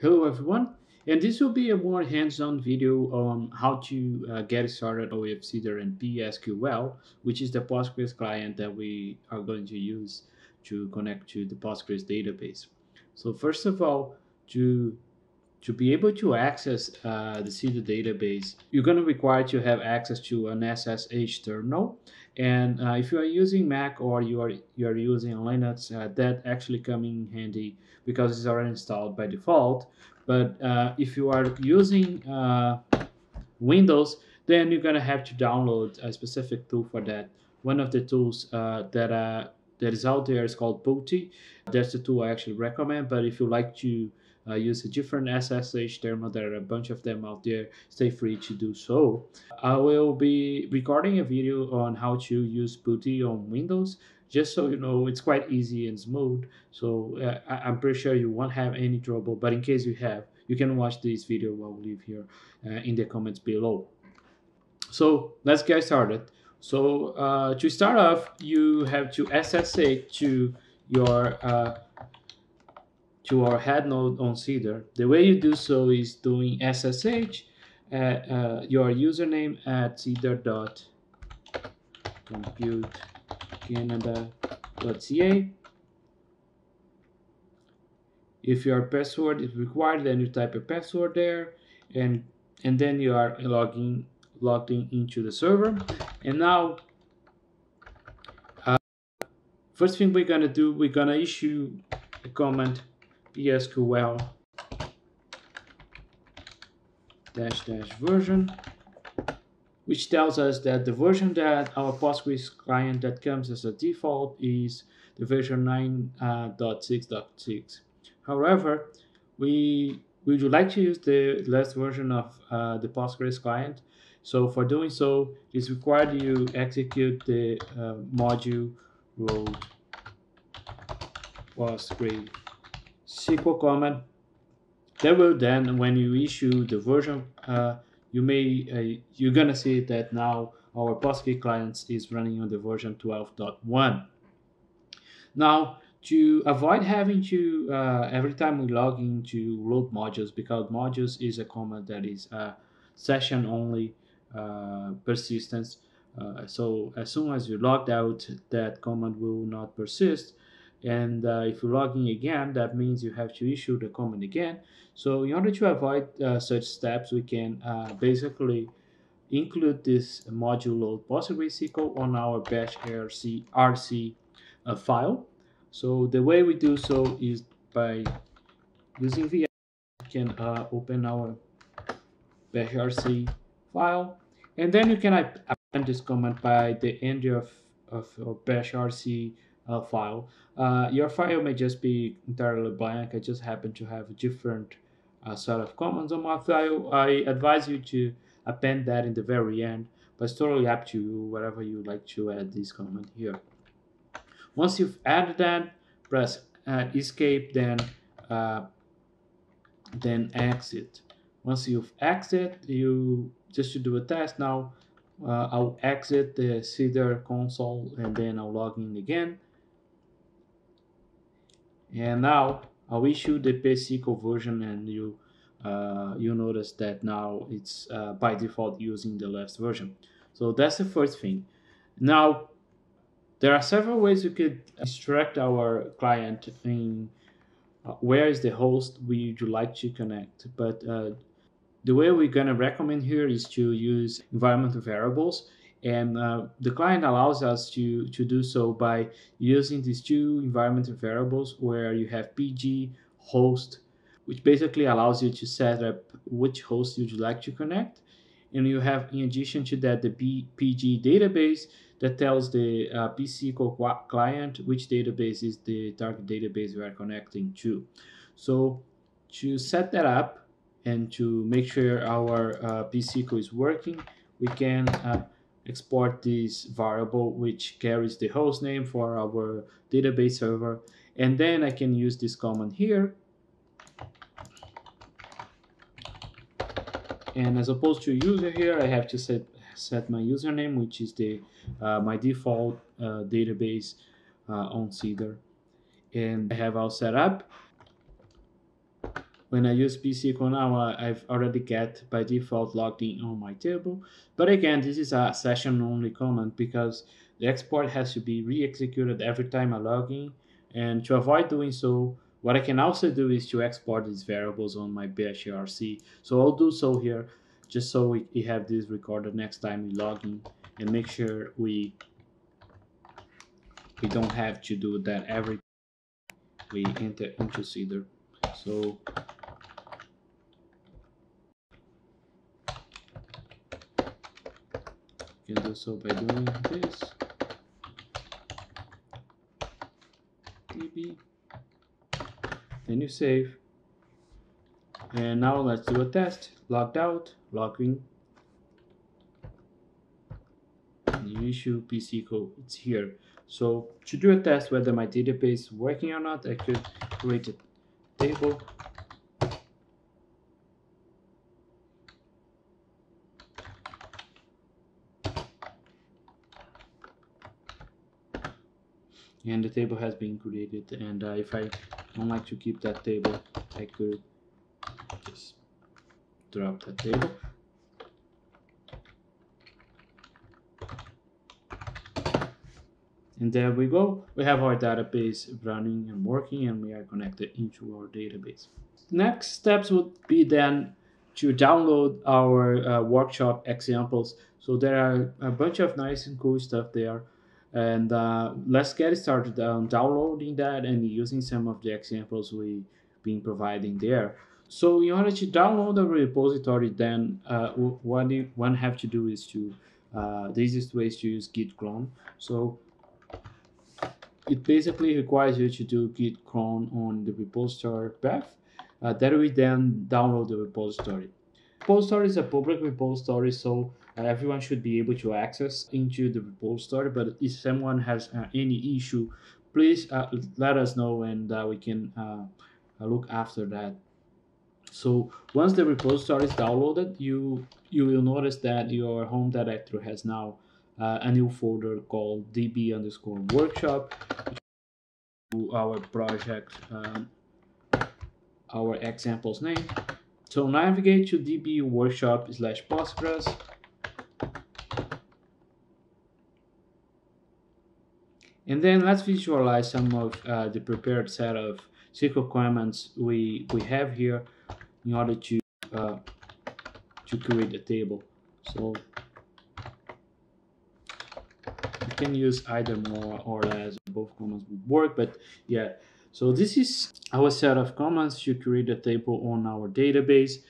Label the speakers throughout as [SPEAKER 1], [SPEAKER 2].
[SPEAKER 1] Hello everyone, and this will be a more hands-on video on how to uh, get started with Cedar and PSQL, which is the Postgres client that we are going to use to connect to the Postgres database. So first of all, to to be able to access uh, the Cedar database, you're going to require to have access to an SSH terminal. And uh, if you are using Mac or you are you are using Linux, uh, that actually come in handy because it's already installed by default. But uh, if you are using uh, Windows, then you're gonna have to download a specific tool for that. One of the tools uh, that that is out there is called PuTTY. That's the tool I actually recommend. But if you like to uh, use a different SSH terminal. There are a bunch of them out there. Stay free to do so. I will be recording a video on how to use PuTTY on Windows. Just so you know, it's quite easy and smooth. So uh, I- am pretty sure you won't have any trouble. But in case you have, you can watch this video while we leave here uh, in the comments below. So let's get started. So uh, to start off, you have to SSH to your uh, to our head node on Cedar. The way you do so is doing SSH at uh, your username at cedar.computecanada.ca. If your password is required, then you type a password there, and and then you are logging logged in into the server. And now, uh, first thing we're gonna do, we're gonna issue a command PSQL dash dash version which tells us that the version that our Postgres client that comes as a default is the version 9.6.6. Uh, However, we, would like to use the last version of uh, the Postgres client. So for doing so, it's required you execute the uh, module road Postgres SQL command that will then when you issue the version uh, you may uh, you're gonna see that now our Postgres clients is running on the version 12.1 now to avoid having to uh, every time we log in to load modules because modules is a command that is uh, session only uh, persistence uh, so as soon as you logged out that command will not persist and uh, if you log in again that means you have to issue the command again. So in order to avoid uh, such steps we can uh, basically include this module load PostgreSQL on our bash rc, RC uh, file. So the way we do so is by using VM you can uh, open our bash rc file. And then you can append this command by the end of, of, of bash rc uh, file. Uh, your file may just be entirely blank. I just happen to have a different uh, set of commands on my file. I advise you to append that in the very end, but it's totally up to you, whatever you like to add this command here. Once you've added that, press uh, escape, then uh, then exit. Once you've exit, you just to do a test now. Uh, I'll exit the Cedar console and then I'll log in again and now I'll issue the PSQL version and you uh, you notice that now it's uh, by default using the last version. So that's the first thing. Now there are several ways you could instruct our client in uh, where is the host we would like to connect? But uh, the way we're going to recommend here is to use environmental variables and uh, the client allows us to, to do so by using these two environmental variables where you have PG host, which basically allows you to set up which host you'd like to connect. And you have, in addition to that, the PG database that tells the uh, PSQL client which database is the target database we are connecting to. So to set that up and to make sure our uh, PSQL is working, we can uh, export this variable which carries the host name for our database server. And then I can use this command here. And as opposed to user here I have to set set my username which is the uh, my default uh, database uh, on Cedar. And I have all set up when I use psql now, I've already get by default logged in on my table. But again, this is a session only command because the export has to be re-executed every time I log in. And to avoid doing so, what I can also do is to export these variables on my bash ARC. So I'll do so here just so we, we have this recorded next time we log in and make sure we we don't have to do that every we enter into Cedar. So can do so by doing this. db then you save. And now let's do a test. Logged out logging. New issue psql it's here. So to do a test whether my database is working or not I could create a table and the table has been created and uh, if I don't like to keep that table I could just drop that table. And there we go. We have our database running and working and we are connected into our database. Next steps would be then to download our uh, workshop examples. So there are a bunch of nice and cool stuff there and uh, let's get started on downloading that and using some of the examples we've been providing there. So in order to download the repository, then uh, what one have to do is to uh, the easiest way is to use git clone. So it basically requires you to do git clone on the repository path. Uh, that we then download the repository. Repository is a public repository, so uh, everyone should be able to access into the repository. But if someone has uh, any issue, please uh, let us know and uh, we can uh, uh, look after that. So once the repository is downloaded, you you will notice that your home directory has now a new folder called db underscore workshop. Our project, um, our examples name. So navigate to db workshop slash postgres And then let's visualize some of uh, the prepared set of SQL commands we, we have here in order to, uh, to create a table. So you can use either more or less, both commands would work, but yeah. So this is our set of commands to create a table on our database.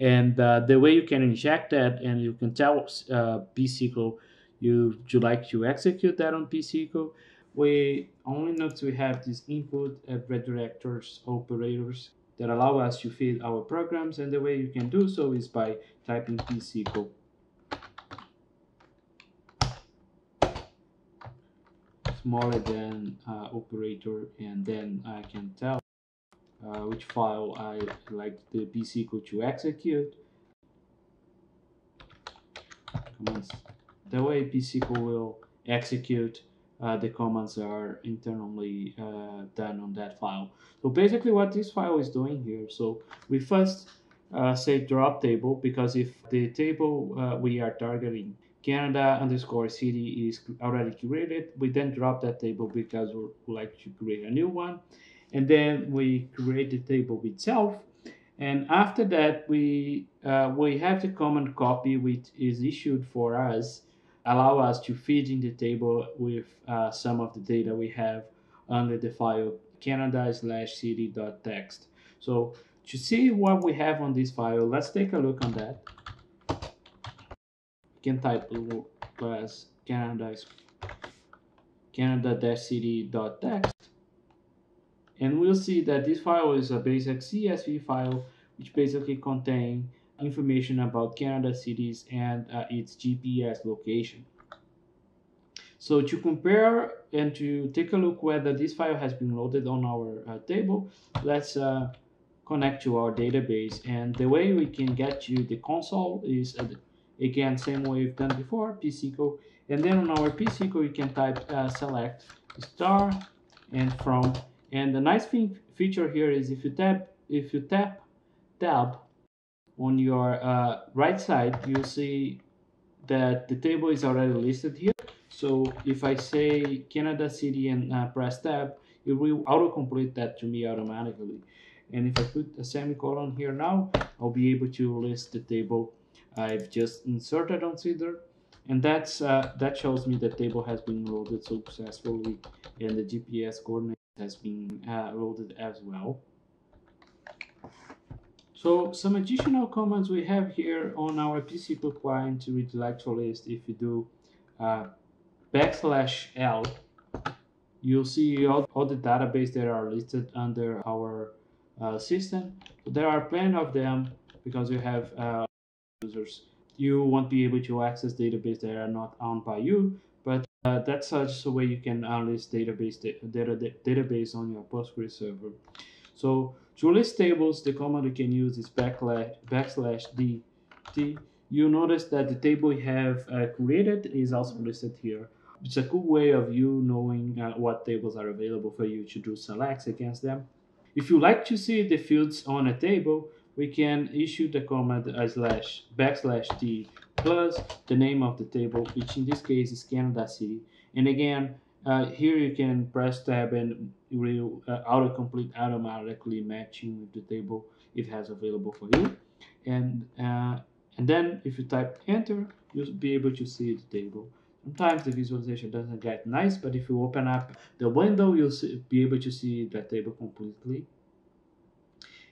[SPEAKER 1] And uh, the way you can inject that and you can tell uh, pSQL you, you like to execute that on pSQL we only note we have these input uh, redirectors operators that allow us to feed our programs and the way you can do so is by typing psql smaller than uh, operator and then I can tell uh, which file I like the psql to execute the way psql will execute uh, the commands are internally uh, done on that file. So basically what this file is doing here, so we first uh, say drop table because if the table uh, we are targeting Canada underscore city is already created, we then drop that table because we like to create a new one. And then we create the table itself. And after that, we, uh, we have the command copy which is issued for us allow us to feed in the table with uh, some of the data we have under the file canada slash city.txt. So to see what we have on this file, let's take a look on that. Can type plus canada canada-city.txt and we'll see that this file is a basic CSV file which basically contains information about Canada cities and uh, its GPS location. So to compare and to take a look whether this file has been loaded on our uh, table, let's uh, connect to our database. And the way we can get to the console is, uh, again, same way we've done before, pSQL. And then on our pSQL, you can type uh, select star and from. And the nice thing feature here is if you tap if you tap tab on your uh, right side, you see that the table is already listed here. So if I say Canada City and uh, press tab, it will autocomplete that to me automatically. And if I put a semicolon here now, I'll be able to list the table I've just inserted on Cedar. And that's uh, that shows me the table has been loaded successfully and the GPS coordinate has been uh, loaded as well. So some additional comments we have here on our PSQL client we'd like to list if you do uh, backslash L, you'll see all, all the database that are listed under our uh, system. There are plenty of them because you have uh, users. You won't be able to access database that are not owned by you, but uh, that's just a way you can list database data, database on your Postgres server. So to list tables, the command you can use is backslash, backslash d. t. You notice that the table you have uh, created is also listed here. It's a cool way of you knowing uh, what tables are available for you to do selects against them. If you like to see the fields on a table, we can issue the command slash backslash t plus the name of the table, which in this case is Canada City. And again, uh, here you can press tab and it will uh, autocomplete automatically matching with the table it has available for you. And uh, and then if you type enter, you'll be able to see the table. Sometimes the visualization doesn't get nice, but if you open up the window, you'll see, be able to see the table completely.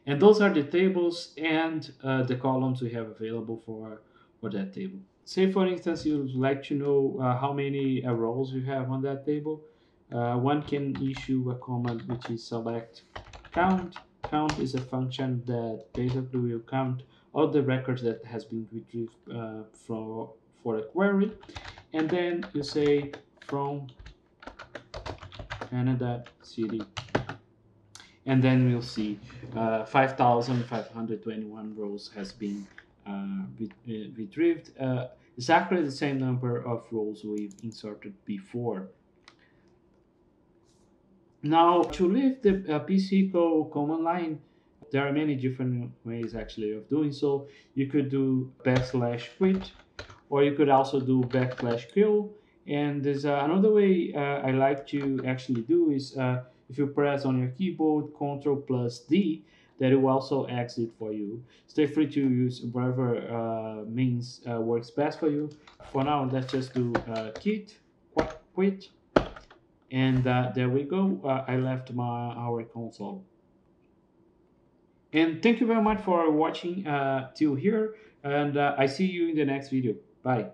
[SPEAKER 1] And those are the tables and uh, the columns we have available for, for that table. Say, for instance, you'd like to know uh, how many uh, rows you have on that table. Uh, one can issue a command which is select count. Count is a function that basically will count all the records that has been retrieved uh, from for a query and then you say from Canada City and then we'll see. Uh, 5,521 rows has been uh, uh, retrieved. Uh, exactly the same number of rows we've inserted before. Now to leave the uh, PSQL command line there are many different ways actually of doing so. You could do backslash quit or you could also do backslash kill. And there's uh, another way uh, I like to actually do is uh, if you press on your keyboard Ctrl plus D, that it will also exit for you. Stay free to use whatever uh, means uh, works best for you. For now, let's just do uh, quit, quit, and there we go. I left my our console. And thank you very much for watching till here, and I see you in the next video. Bye.